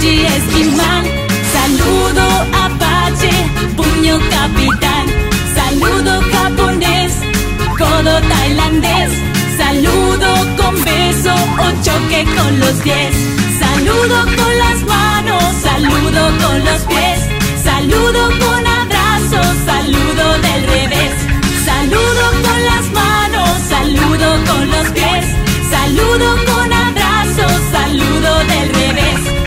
emoji esquimal. Saludo apache, puño capitán. Saludo japonés, codo tailandés. Saludo con beso o choque con los pies. Saludo con las manos, saludo con los pies.